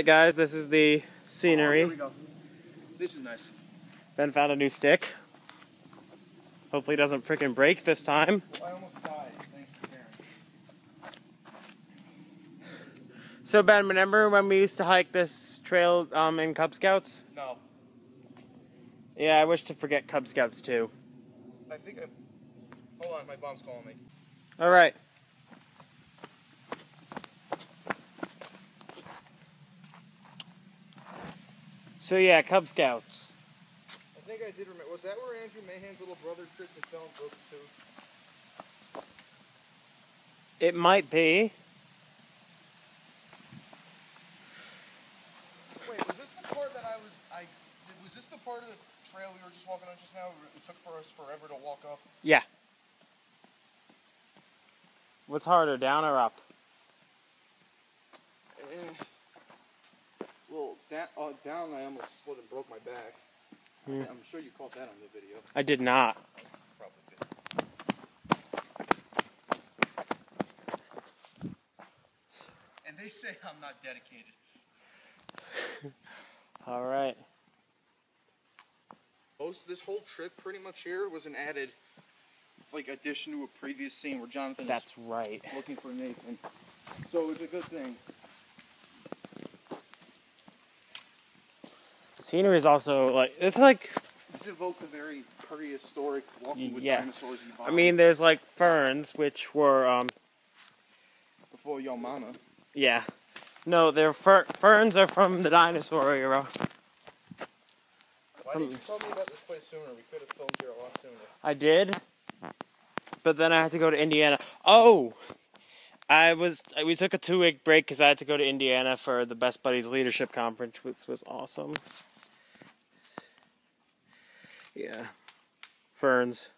Hey guys, this is the Oh, here scenery. we go. This is nice. Ben found a new stick. Hopefully it doesn't freaking break this time. I almost died. Thanks for sharing. So Ben, remember when we used to hike this trail um, in Cub Scouts? No, Yeah, I wish to forget Cub Scouts too. I think I'm. Hold on, my mom's calling me. All right. So yeah, Cub Scouts. I think I did remember. Was that where Andrew Mahan's little brother tripped and fell and broke his tooth? It might be. Wait, was this the part that I was? I was this the part of the trail we were just walking on just now? It took for us forever to walk up. Yeah. What's harder, down or up? Eh. Down, uh, down I almost slid and broke my back. Hmm. I'm sure you caught that on the video. I did not. And they say I'm not dedicated. All right. Most this whole trip, pretty much here, was an added, like, addition to a previous scene where Jonathan That's right. Looking for Nathan. So it's a good thing. Scenery is also like it's like This evokes a very prehistoric walking with Yeah. dinosaurs. You I mean there's like ferns which were um before your mama. yeah. No, they're fer- ferns are from the dinosaur era. Why didn't you tell me about this place sooner? We could have filmed here a lot sooner. I did. But then I had to go to Indiana. Oh, I was. We took a two week break because I had to go to Indiana for the Best Buddies Leadership Conference, which was awesome. Yeah, ferns.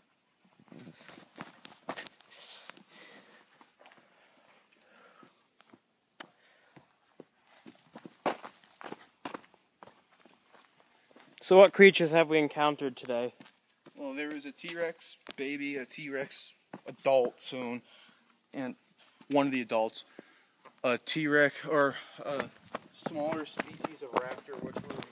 So, what creatures have we encountered today? Well, there was a T-Rex baby, a T Rex adult soon, and one of the adults, a T Rex or a smaller species of raptor, which we're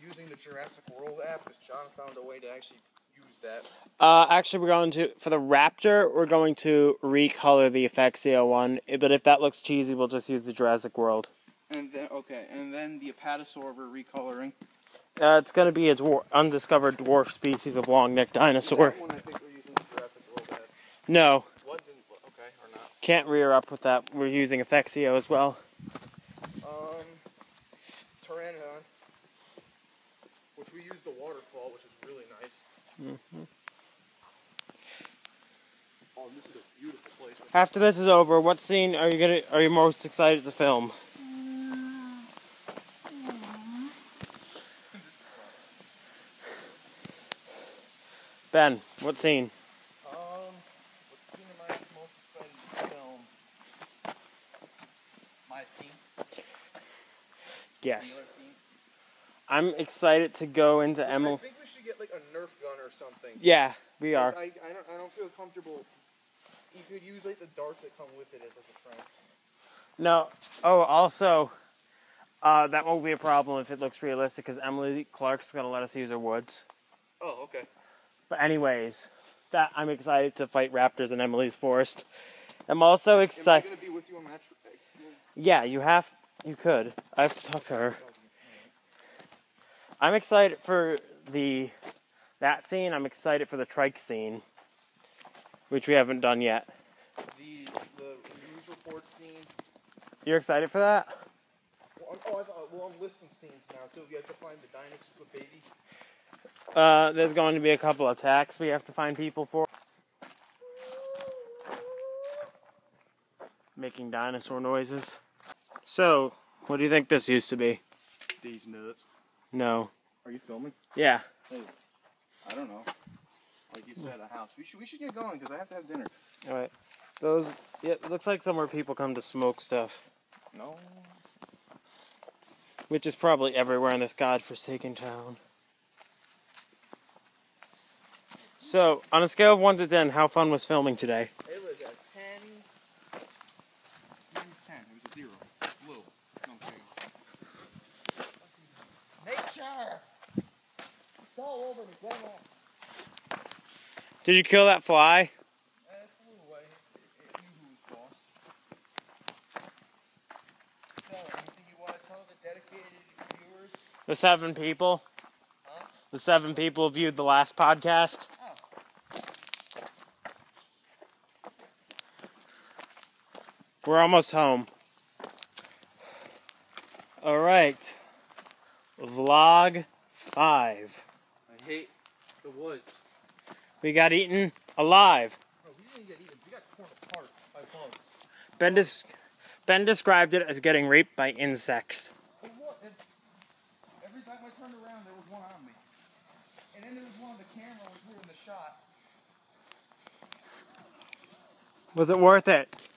using the Jurassic World app because John found a way to actually use that. Uh, actually, we're going to for the Raptor. We're going to recolor the Effexio one, but if that looks cheesy, we'll just use the Jurassic World. And then, okay, and then the Apatosaur we're recoloring. Uh, it's going to be a dwar- undiscovered dwarf species of long-necked dinosaur. That one I think we're using the Jurassic World app. No, What didn't, okay, or not. can't rear up with that. We're using Effexio as well. Um, Pteranodon, which we use the waterfall, which is really nice. Oh, this is a beautiful place. After this is over, what scene are you gonna are you most excited to film? Ben, what scene? Um, what scene am I most excited to film? My scene. Yes, Your scene. I'm excited to go into I think we should get like a Nerf gun or something. Yeah, we are. I, I don't I don't feel comfortable. You could use like the darts that come with it as like a friend. No. Oh, also, uh, that won't be a problem if it looks realistic because Emily Clark's gonna let us use her woods. Oh, okay. But anyways, that I'm excited to fight raptors in Emily's forest. I'm also Am I excited. gonna be with you on that? Tr- uh, Yeah, you have. You could. I have to talk to her. I'm excited for the that scene. I'm excited for the trike scene, which we haven't done yet. the the news report scene. You're excited for that? Well, I'm, oh, I thought, well, I'm listing scenes now too. You have to find the dinosaur, the baby. Uh, there's going to be a couple of attacks we have to find people for. Making dinosaur noises. So, what do you think this used to be? These nuts. No. Are you filming? Yeah. Hey, I don't know. Like you said, a house. We should we should get going because I have to have dinner. All right. Those. Yeah, it looks like somewhere people come to smoke stuff, No. which is probably everywhere in this godforsaken town. So, on a scale of one to ten, how fun was filming today? It was a ten. It was ten. It was a zero. Blue. No, zero. It's all over. Get. Did you kill that fly? And it flew away. It, it knew who was boss. So, anything you want to tell the dedicated viewers? The seven people. Huh? The seven people viewed the last podcast. Oh. We're almost home. All right. Vlog five. I hate the woods. We got eaten alive. Bro, we didn't get eaten. We got torn apart by bugs. Ben, des- ben described it as getting raped by insects. But what? Every time I turned around, there was one on me. And then there was one on the camera, which we were in the shot. Was it worth it?